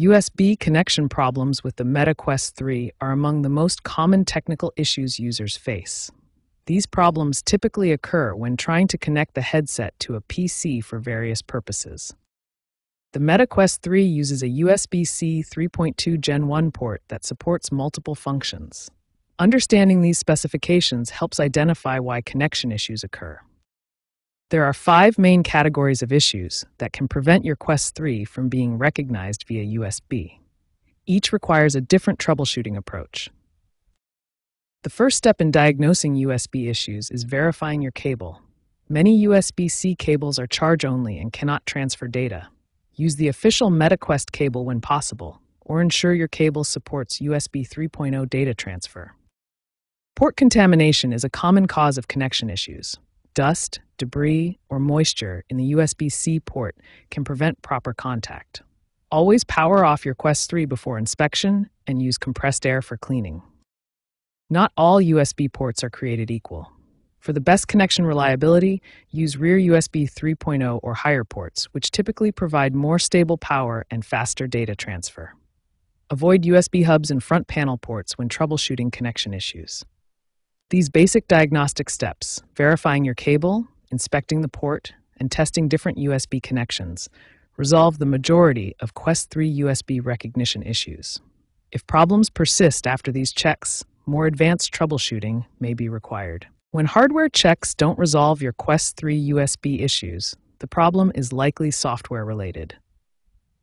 USB connection problems with the Meta Quest 3 are among the most common technical issues users face. These problems typically occur when trying to connect the headset to a PC for various purposes. The Meta Quest 3 uses a USB C 3.2 Gen 1 port that supports multiple functions. Understanding these specifications helps identify why connection issues occur. There are five main categories of issues that can prevent your Quest 3 from being recognized via USB. Each requires a different troubleshooting approach. The first step in diagnosing USB issues is verifying your cable. Many USB C cables are charge only and cannot transfer data. Use the official Meta Quest cable when possible, or ensure your cable supports USB 3.0 data transfer. Port contamination is a common cause of connection issues. Dust, debris, or moisture in the USB C port can prevent proper contact. Always power off your Quest 3 before inspection and use compressed air for cleaning. Not all USB ports are created equal. For the best connection reliability, use rear USB 3.0 or higher ports, which typically provide more stable power and faster data transfer. Avoid USB hubs and front panel ports when troubleshooting connection issues. These basic diagnostic steps, verifying your cable, inspecting the port, and testing different USB connections, resolve the majority of Quest 3 USB recognition issues. If problems persist after these checks, more advanced troubleshooting may be required. When hardware checks don't resolve your Quest 3 USB issues, the problem is likely software related.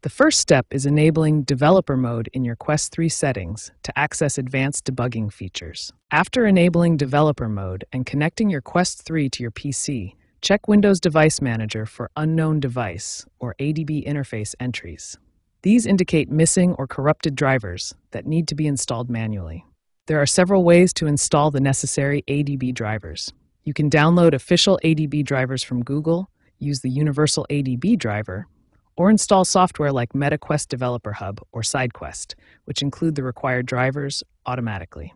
The first step is enabling developer mode in your Quest 3 settings to access advanced debugging features. After enabling developer mode and connecting your Quest 3 to your PC, check Windows Device Manager for unknown device or ADB interface entries. These indicate missing or corrupted drivers that need to be installed manually. There are several ways to install the necessary ADB drivers. You can download official ADB drivers from Google, use the Universal ADB driver, or install software like Meta Quest Developer Hub or SideQuest, which include the required drivers automatically.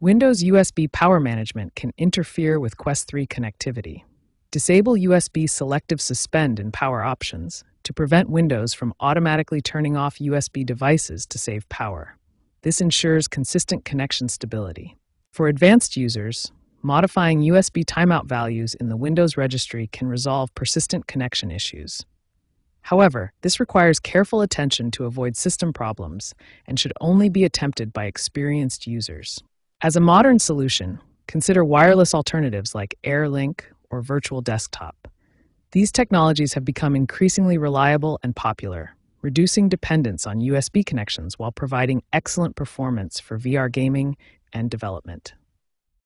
Windows USB Power Management can interfere with Quest 3 connectivity. Disable USB Selective Suspend in Power Options to prevent Windows from automatically turning off USB devices to save power. This ensures consistent connection stability. For advanced users, modifying USB timeout values in the Windows registry can resolve persistent connection issues. However, this requires careful attention to avoid system problems and should only be attempted by experienced users. As a modern solution, consider wireless alternatives like AirLink or Virtual Desktop. These technologies have become increasingly reliable and popular, reducing dependence on USB connections while providing excellent performance for VR gaming and development.